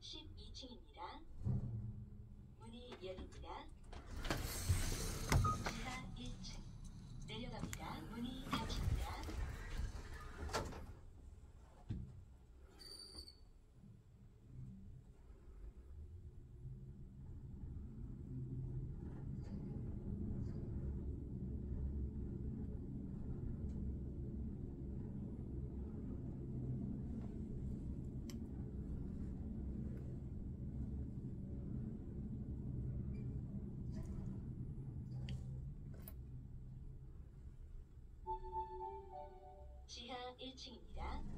12층입니다. 문이 열립니다. 1층입니다. 문이 열립니다.